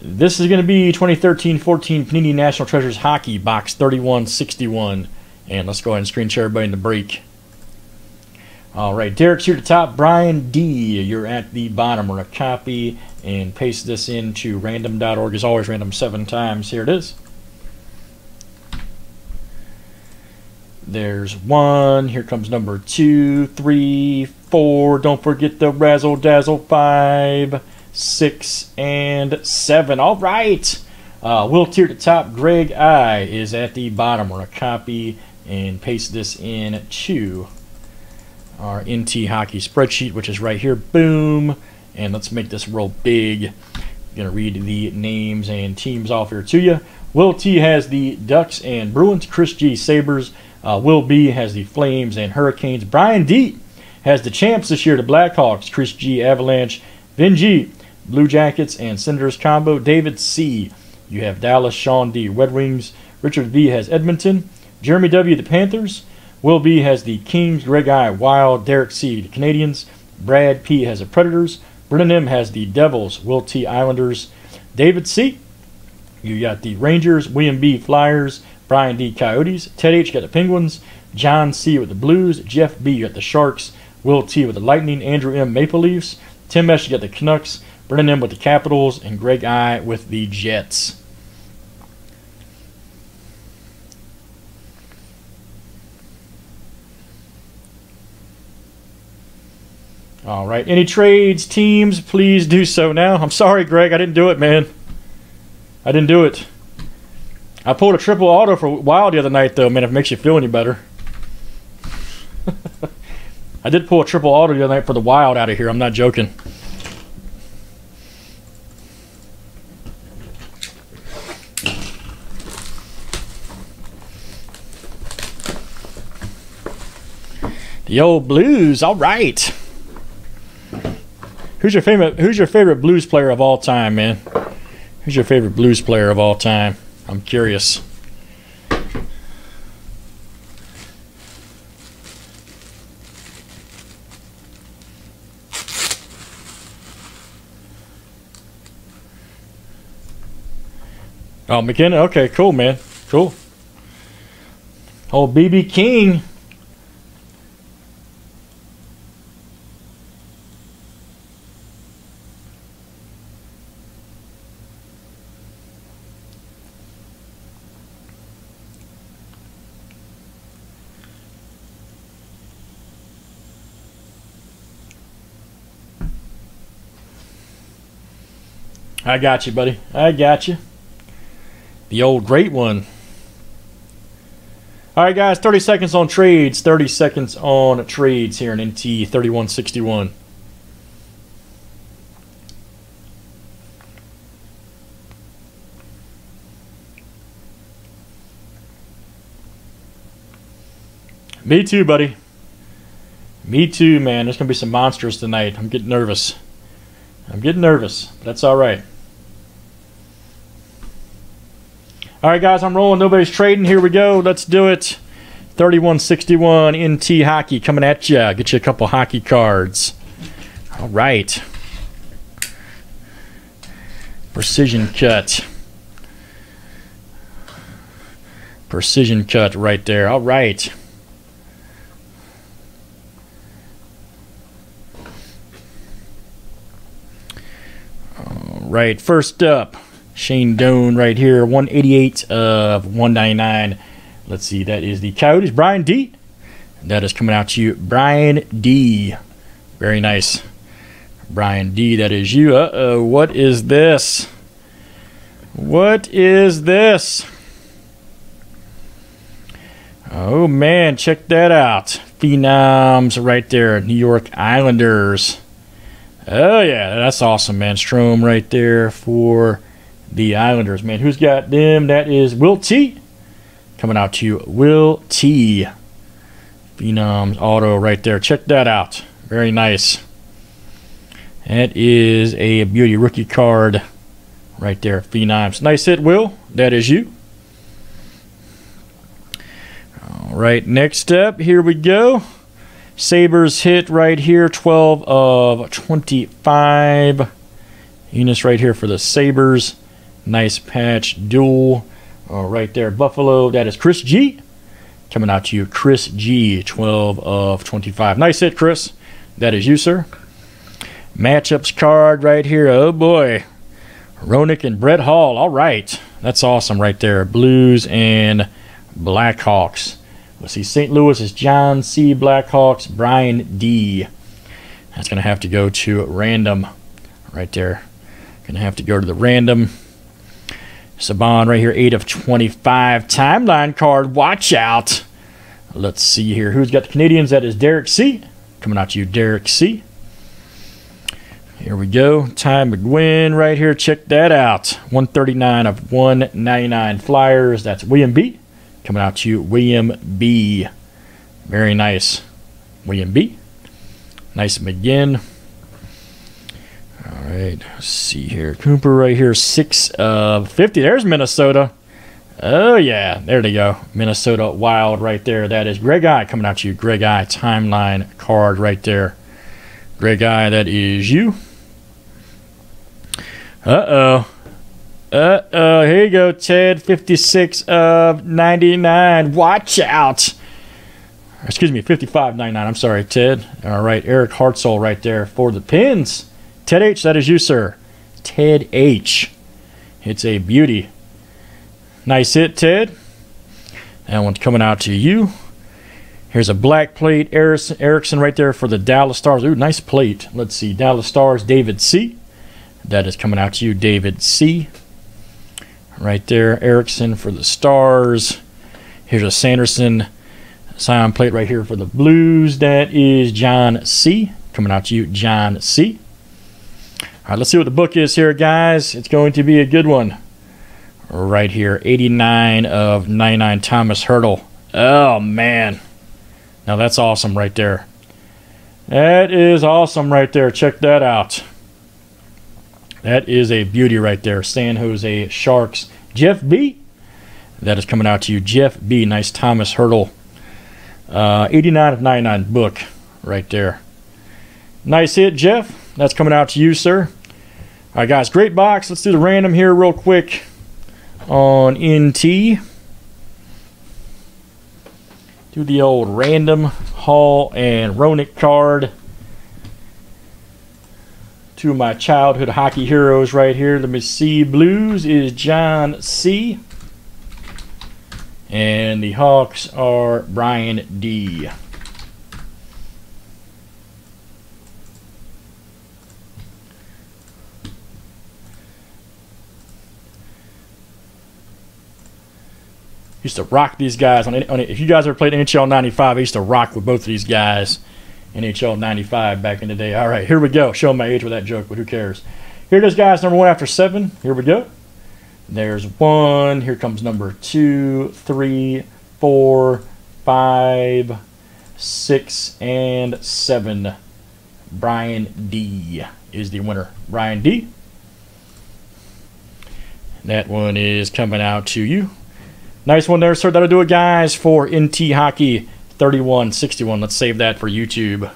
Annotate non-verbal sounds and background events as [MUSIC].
This is going to be 2013-14 Panini National Treasures Hockey Box 3161. And let's go ahead and screen share everybody in the break. All right, Derek's here at the top. Brian D, you're at the bottom. We're going to copy and paste this into random.org. As always, random seven times. Here it is. There's one. Here comes number two, three, four. Don't forget the razzle dazzle. Five, six, and seven. All right. Uh, Will T at the top. Greg I is at the bottom. We're going to copy and paste this in to our NT hockey spreadsheet, which is right here. Boom. And let's make this real big. I'm going to read the names and teams off here to you. Will T has the Ducks and Bruins. Chris G. Sabres. Uh, Will B has the Flames and Hurricanes. Brian D has the champs this year, the Blackhawks. Chris G. Avalanche. Vin G. Blue Jackets and Senators combo. David C. You have Dallas. Sean D. Red Wings. Richard V. has Edmonton. Jeremy W. the Panthers. Will B. has the Kings. Greg I. Wild. Derek C. the Canadiens. Brad P. has the Predators. Brennan M. has the Devils. Will T. Islanders. David C. You got the Rangers. William B. Flyers. Brian D. Coyotes. Ted H. got the Penguins. John C. with the Blues. Jeff B. got the Sharks. Will T. with the Lightning. Andrew M. Maple Leafs. Tim S. got the Canucks. Brennan M. with the Capitals. And Greg I. with the Jets. All right. Any trades, teams, please do so now. I'm sorry, Greg. I didn't do it, man. I didn't do it. I pulled a triple auto for Wild the other night, though, man, if it makes you feel any better. [LAUGHS] I did pull a triple auto the other night for the Wild out of here. I'm not joking. Old Blues. All right. Who's your favorite? Who's your favorite blues player of all time, man? Who's your favorite blues player of all time? I'm curious. Oh, McKenna. Okay, cool, man. Cool. Oh, BB King. I got you, buddy. I got you. The old great one. All right, guys, 30 seconds on trades. 30 seconds on trades here in NT 3161. Me too, buddy. Me too, man. There's going to be some monsters tonight. I'm getting nervous. I'm getting nervous, that's all right. All right, guys, I'm rolling. Nobody's trading. Here we go. Let's do it. 3161 NT Hockey coming at you. Get you a couple hockey cards. All right. Precision cut. Precision cut right there. All right. All right, first up. Shane Doan right here, 188 of 199. Let's see, that is the Coyotes. Brian D. That is coming out to you. Brian D. Very nice. Brian D. That is you. Uh oh. What is this? What is this? Oh man, check that out. Phenoms right there. New York Islanders. Oh yeah, that's awesome, man. Strome right there for the Islanders, man. Who's got them? That is Will T. Coming out to you, Will T. Phenoms auto right there. Check that out. Very nice. That is a beauty rookie card right there. Phenoms. Nice hit, Will. That is you. All right, next up, here we go. Sabres hit right here, 12 of 25. Ennis right here for the Sabres. Nice patch duel uh, right there. Buffalo, that is Chris G. Coming out to you, Chris G, 12 of 25. Nice hit, Chris. That is you, sir. Matchups card right here. Oh, boy. Roenick and Brett Hull. All right. That's awesome right there. Blues and Blackhawks. Let's see. St. Louis is John C. Blackhawks, Brian D. That's going to have to go to random right there. Going to have to go to the random. Subban right here, 8 of 25. Timeline card, watch out. Let's see here. Who's got the Canadiens? That is Derek C. Coming out to you, Derek C. Here we go. Tye McGinn right here. Check that out. 139 of 199 Flyers. That's William B. Coming out to you, William B. Very nice. William B. Nice McGinn. All right, see here. Cooper right here, 6 of 50. There's Minnesota. Oh, yeah, there they go. Minnesota Wild right there. That is Greg I coming out to you. Greg I timeline card right there. Greg I, that is you. Uh-oh. Uh-oh, here you go, Ted. 56 of 99. Watch out. Excuse me, 55.99. I'm sorry, Ted. All right, Eric Hartzell right there for the pins. Ted H, that is you, sir. Ted H. It's a beauty. Nice hit, Ted. That one's coming out to you. Here's a black plate, Erickson right there for the Dallas Stars. Ooh, nice plate. Let's see, Dallas Stars, David C. That is coming out to you, David C. Right there, Erickson for the Stars. Here's a Sanderson sign plate right here for the Blues. That is John C. Coming out to you, John C. All right, let's see what the book is here, guys. It's going to be a good one. Right here, 89 of 99 Tomas Hertl. Oh, man. Now that's awesome right there. That is awesome right there. Check that out. That is a beauty right there. San Jose Sharks. Jeff B. That is coming out to you. Jeff B. Nice Tomas Hertl. Uh, 89 of 99 book right there. Nice hit, Jeff. That's coming out to you, sir. All right, guys. Great box. Let's do the random here real quick on NT. Do the old random Hull and Roenick card two of my childhood hockey heroes right here. Let me see. Blues is John C. And the Hawks are Brian D. used to rock these guys on, on if you guys ever played NHL 95 I used to rock with both of these guys NHL 95 back in the day. All right, here we go. Show my age with that joke, but who cares? Here goes, guys. Number one after seven. Here we go. There's one. Here comes number two, three, four, five, six, and seven. Brian D is the winner. Brian D. That one is coming out to you. Nice one there, sir. That'll do it, guys, for NT Hockey 3161. Let's save that for YouTube.